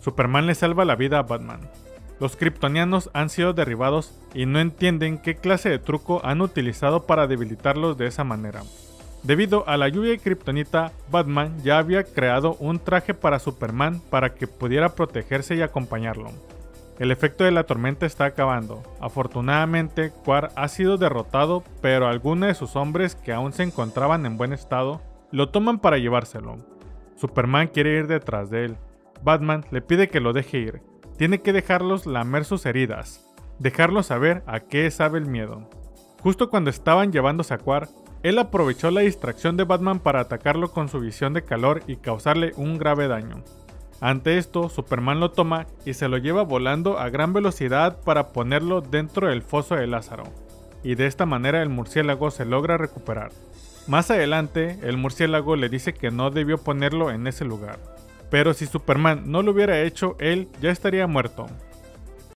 Superman le salva la vida a Batman. Los kryptonianos han sido derribados y no entienden qué clase de truco han utilizado para debilitarlos de esa manera. Debido a la lluvia de kriptonita, Batman ya había creado un traje para Superman para que pudiera protegerse y acompañarlo. El efecto de la tormenta está acabando. Afortunadamente, Quar ha sido derrotado, pero algunos de sus hombres que aún se encontraban en buen estado lo toman para llevárselo. Superman quiere ir detrás de él. Batman le pide que lo deje ir. Tiene que dejarlos lamer sus heridas, dejarlos saber a qué sabe el miedo. Justo cuando estaban llevándose a Quar, él aprovechó la distracción de Batman para atacarlo con su visión de calor y causarle un grave daño. Ante esto, Superman lo toma y se lo lleva volando a gran velocidad para ponerlo dentro del foso de Lázaro, y de esta manera el murciélago se logra recuperar. Más adelante, el murciélago le dice que no debió ponerlo en ese lugar, pero si Superman no lo hubiera hecho, él ya estaría muerto,